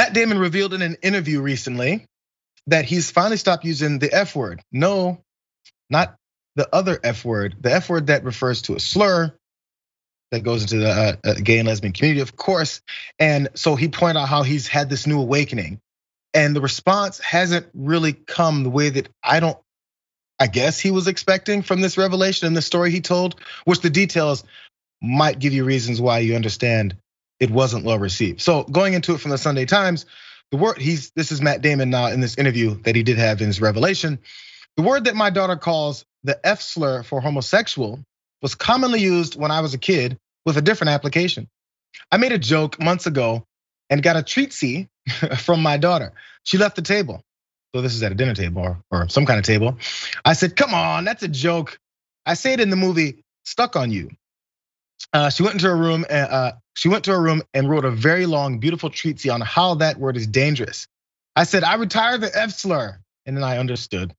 Matt Damon revealed in an interview recently that he's finally stopped using the F word. No, not the other F word, the F word that refers to a slur that goes into the uh, gay and lesbian community, of course. And so he pointed out how he's had this new awakening. And the response hasn't really come the way that I don't, I guess he was expecting from this revelation and the story he told, which the details might give you reasons why you understand it wasn't well received. So going into it from the Sunday Times, the word he's this is Matt Damon now in this interview that he did have in his revelation. The word that my daughter calls the F slur for homosexual was commonly used when I was a kid with a different application. I made a joke months ago and got a treatsy from my daughter. She left the table. So this is at a dinner table or, or some kind of table. I said, "Come on, that's a joke." I say it in the movie Stuck on You. Uh, she went into her room. And, uh, she went to her room and wrote a very long, beautiful treatise on how that word is dangerous. I said, "I retire the F slur," and then I understood.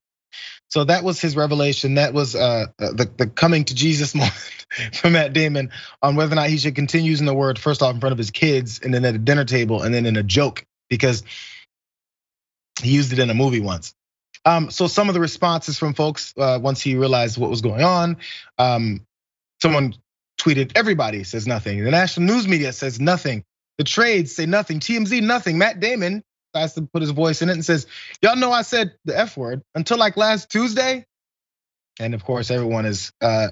So that was his revelation. That was uh, the, the coming to Jesus moment from Matt Damon on whether or not he should continue using the word first off in front of his kids and then at a dinner table and then in a joke because he used it in a movie once. Um, so some of the responses from folks uh, once he realized what was going on, um, someone tweeted, "Everybody says nothing." The national news media says nothing. The trades say nothing. TMZ nothing. Matt Damon decides to put his voice in it and says, "Y'all know I said the F word until like last Tuesday," and of course everyone is uh,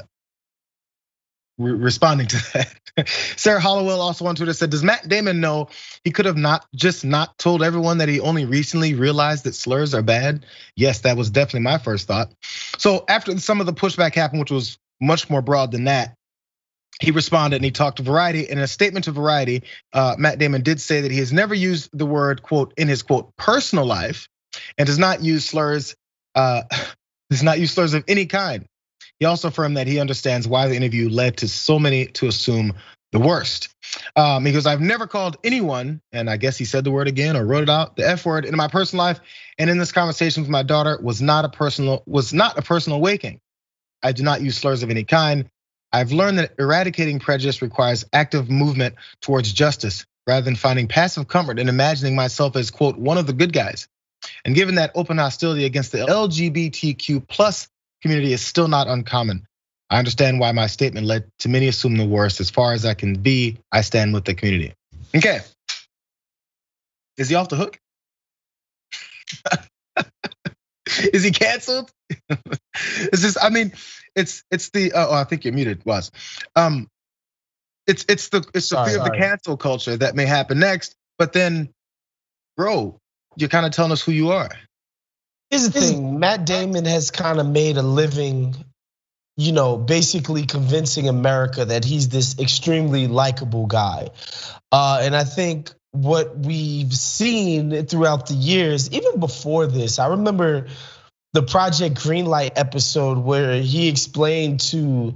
re- responding to that. Sarah Hollowell also on Twitter said, "Does Matt Damon know he could have not just not told everyone that he only recently realized that slurs are bad?" Yes, that was definitely my first thought. So after some of the pushback happened, which was much more broad than that, he responded and he talked to Variety. In a statement to Variety, uh, Matt Damon did say that he has never used the word "quote" in his quote personal life, and does not use slurs. Uh, does not use slurs of any kind. He also affirmed that he understands why the interview led to so many to assume the worst. Um, he goes, I've never called anyone, and I guess he said the word again or wrote it out, the F word in my personal life. And in this conversation with my daughter was not a personal, was not a personal awakening. I do not use slurs of any kind. I've learned that eradicating prejudice requires active movement towards justice rather than finding passive comfort in imagining myself as, quote, one of the good guys. And given that open hostility against the LGBTQ plus community is still not uncommon, I understand why my statement led to many assuming the worst. As far as I can be, I stand with the community. Okay. Is he off the hook? is he canceled? it's just, I mean, it's it's the oh, I think you're muted, was. Um, it's it's the it's the fear of the cancel culture that may happen next. But then, bro, you're kind of telling us who you are. Here's the thing: Matt Damon has kind of made a living, you know, basically convincing America that he's this extremely likable guy. Uh, and I think what we've seen throughout the years, even before this, I remember the Project Greenlight episode where he explained to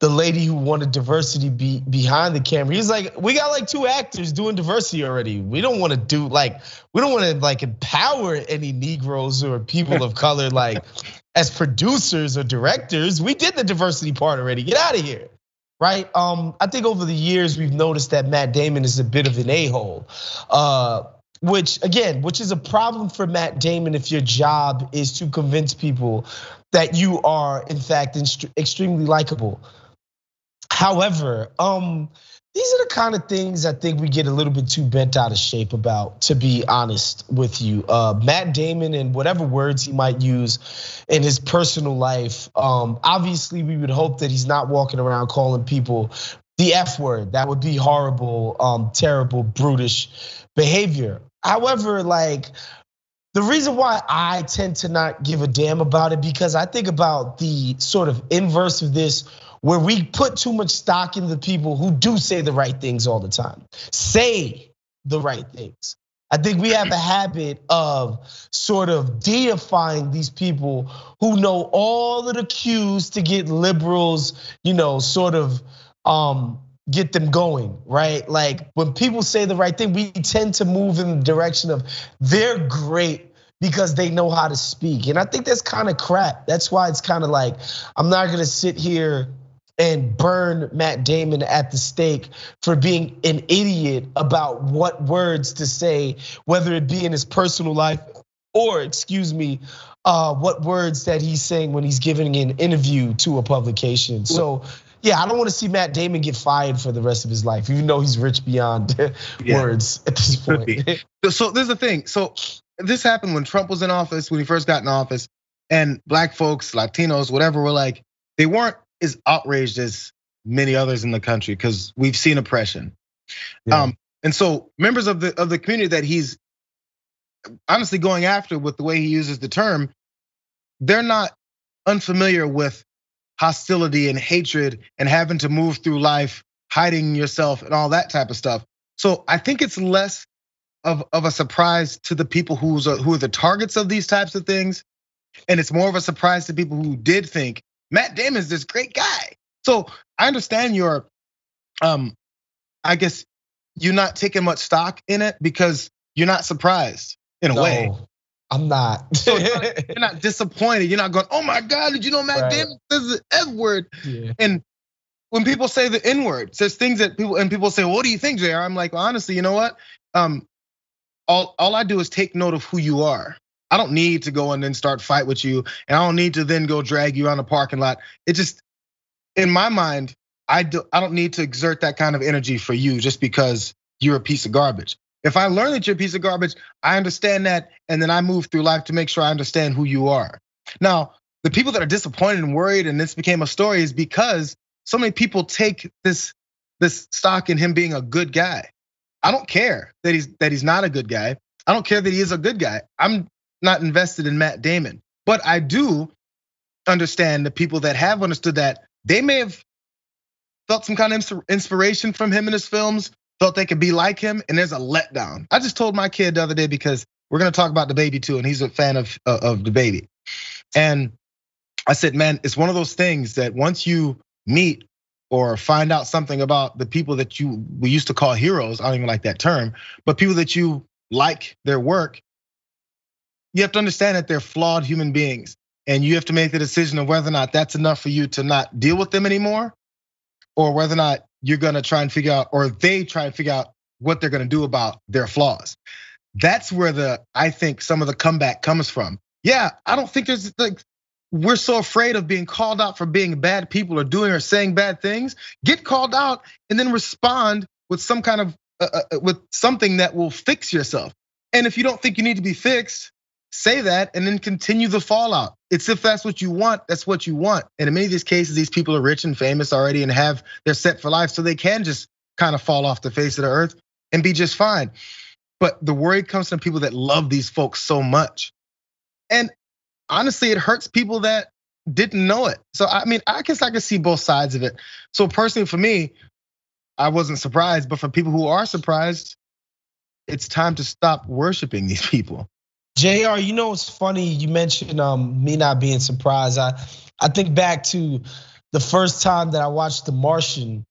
the lady who wanted diversity be behind the camera. He's like, we got like two actors doing diversity already. We don't want to do like, we don't want to like empower any Negroes or people of color like as producers or directors. We did the diversity part already. Get out of here. Right. Um, I think over the years we've noticed that Matt Damon is a bit of an a-hole. Uh, which again, which is a problem for Matt Damon if your job is to convince people that you are in fact extremely likable. However, um, these are the kind of things I think we get a little bit too bent out of shape about, to be honest with you. Uh, Matt Damon and whatever words he might use in his personal life, um, obviously we would hope that he's not walking around calling people the F word. That would be horrible, um, terrible, brutish behavior. However, like the reason why I tend to not give a damn about it because I think about the sort of inverse of this where we put too much stock in the people who do say the right things all the time. Say the right things. I think we have a habit of sort of deifying these people who know all of the cues to get liberals, you know, sort of um get them going, right? Like when people say the right thing, we tend to move in the direction of they're great because they know how to speak. And I think that's kind of crap. That's why it's kind of like I'm not gonna sit here and burn Matt Damon at the stake for being an idiot about what words to say, whether it be in his personal life or, excuse me, uh, what words that he's saying when he's giving an interview to a publication. So, yeah, I don't want to see Matt Damon get fired for the rest of his life, even though he's rich beyond yeah. words at this point. so, there's the thing. So, this happened when Trump was in office, when he first got in office, and black folks, Latinos, whatever, were like, they weren't as outraged as many others in the country because we've seen oppression. Yeah. Um, and so members of the of the community that he's honestly going after with the way he uses the term, they're not unfamiliar with hostility and hatred and having to move through life hiding yourself and all that type of stuff. So I think it's less of, of a surprise to the people who's a, who are the targets of these types of things. And it's more of a surprise to people who did think Matt Damon's this great guy. So I understand your, um, I guess you're not taking much stock in it because you're not surprised in a no, way. I'm not. so you're, not, you're not disappointed. You're not going, oh my God, did you know Matt right. Damon says the F word? Yeah. And when people say the N word, there's things that people and people say, well, what do you think, Jayar? I'm like, well, honestly, you know what? Um, all all I do is take note of who you are. I don't need to go and then start fight with you, and I don't need to then go drag you around the parking lot. It just, in my mind, I do, I don't need to exert that kind of energy for you just because you're a piece of garbage. If I learn that you're a piece of garbage, I understand that, and then I move through life to make sure I understand who you are. Now, the people that are disappointed and worried, and this became a story, is because so many people take this this stock in him being a good guy. I don't care that he's that he's not a good guy. I don't care that he is a good guy. I'm not invested in Matt Damon, but I do understand the people that have understood that. They may have felt some kind of inspiration from him in his films, felt they could be like him, and there's a letdown. I just told my kid the other day because we're gonna talk about DaBaby too, and he's a fan of uh, of DaBaby, and I said, man, it's one of those things that once you meet or find out something about the people that you we used to call heroes, I don't even like that term, but people that you like their work, you have to understand that they're flawed human beings. And you have to make the decision of whether or not that's enough for you to not deal with them anymore, or whether or not you're gonna try and figure out, or they try and figure out what they're gonna do about their flaws. That's where the I think some of the comeback comes from. Yeah, I don't think there's like we're so afraid of being called out for being bad people or doing or saying bad things. Get called out and then respond with some kind of uh, uh, with something that will fix yourself. And if you don't think you need to be fixed, say that and then continue the fallout. It's if that's what you want, that's what you want. And in many of these cases, these people are rich and famous already and have they're set for life, so they can just kind of fall off the face of the earth and be just fine. But the worry comes from people that love these folks so much. And honestly, it hurts people that didn't know it. So I mean, I guess I can see both sides of it. So personally, for me, I wasn't surprised, but for people who are surprised, it's time to stop worshiping these people. Jayar. You know it's funny you mentioned um, me not being surprised. I I think back to the first time that I watched The Martian,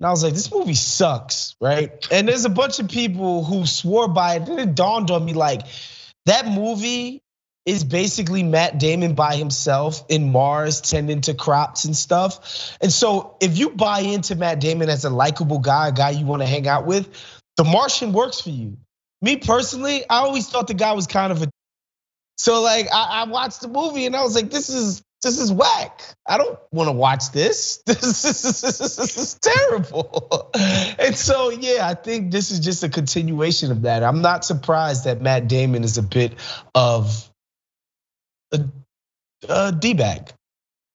and I was like, this movie sucks, right? And there's a bunch of people who swore by it. Then it dawned on me like that movie is basically Matt Damon by himself in Mars tending to crops and stuff. And so if you buy into Matt Damon as a likable guy, a guy you want to hang out with, The Martian works for you. Me personally, I always thought the guy was kind of a. So like I, I watched the movie and I was like, this is this is whack. I don't want to watch this. This is, this is terrible. And so, yeah, I think this is just a continuation of that. I'm not surprised that Matt Damon is a bit of a, a d bag.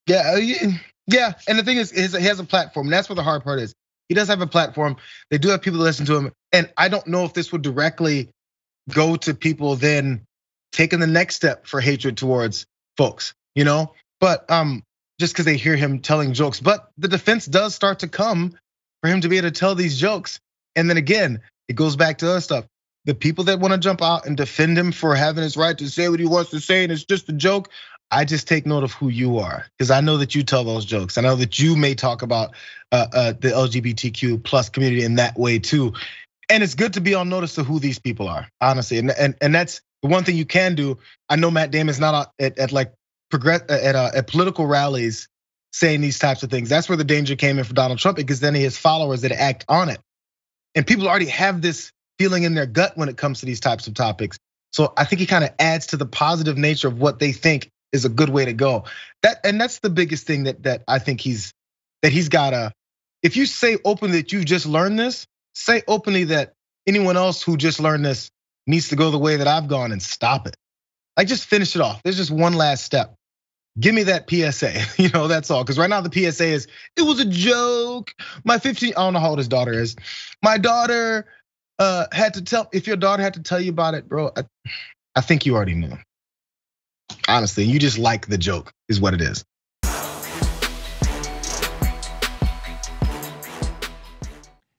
Yeah, uh, yeah. And the thing is, he has a platform. That's where the hard part is. He does have a platform. They do have people that listen to him. And I don't know if this would directly go to people then taking the next step for hatred towards folks, you know? But um, just because they hear him telling jokes. But the defense does start to come for him to be able to tell these jokes. And then again, it goes back to other stuff. The people that want to jump out and defend him for having his right to say what he wants to say and it's just a joke, I just take note of who you are because I know that you tell those jokes. I know that you may talk about uh, uh, the LGBTQ plus community in that way too. And it's good to be on notice of who these people are, honestly. And and, and that's the one thing you can do. I know Matt Damon's not at, at like progress at uh, at political rallies saying these types of things. That's where the danger came in for Donald Trump because then he has followers that act on it. And people already have this feeling in their gut when it comes to these types of topics. So I think he kind of adds to the positive nature of what they think is a good way to go. That and that's the biggest thing that that I think he's that he's got a. if you say openly that you just learned this, say openly that anyone else who just learned this needs to go the way that I've gone and stop it. Like just finish it off. There's just one last step. Give me that PSA, you know, that's all. Because right now the PSA is, it was a joke. My 15, I don't know how old his daughter is. My daughter uh, had to tell, if your daughter had to tell you about it, bro, I, I think you already knew. Honestly, you just like the joke, is what it is.